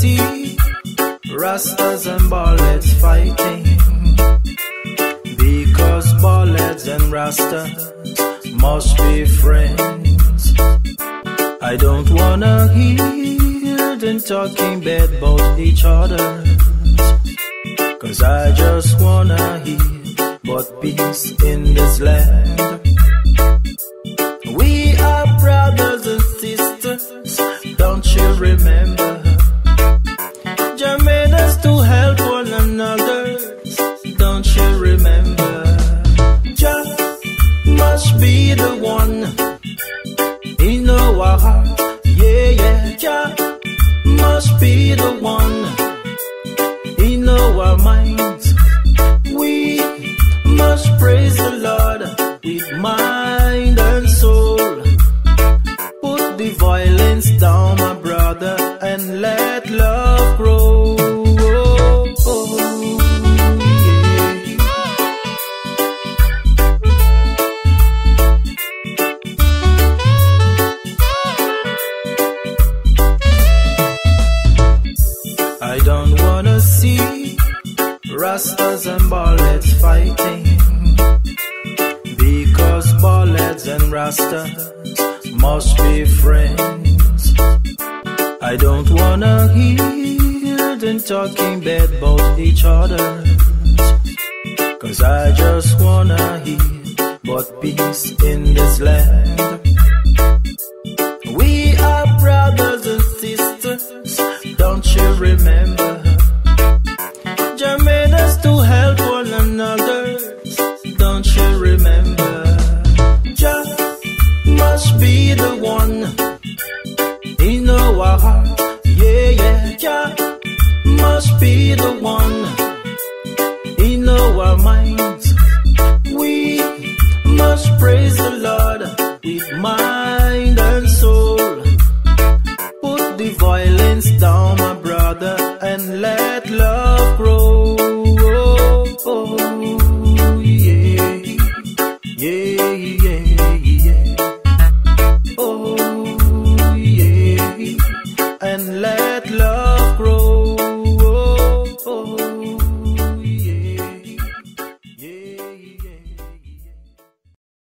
See Rastas and baldheads fighting. Because baldheads and Rastas must be friends. I don't wanna hear them talking bad about each other. Cause I just wanna hear but peace in this land. We are brothers and sisters, don't you remember? Must be the one in our heart, yeah, yeah. Jah wanna see Rastas and baldheads fighting. Because baldheads and Rastas must be friends. I don't wanna hear them talking bad about each other. Cause I just wanna hear but peace in this land. We must be the one in our heart, yeah, yeah. yeah. must be the one in our minds. We must praise the Lord with mind and soul. Put the violence down, my brother, and let love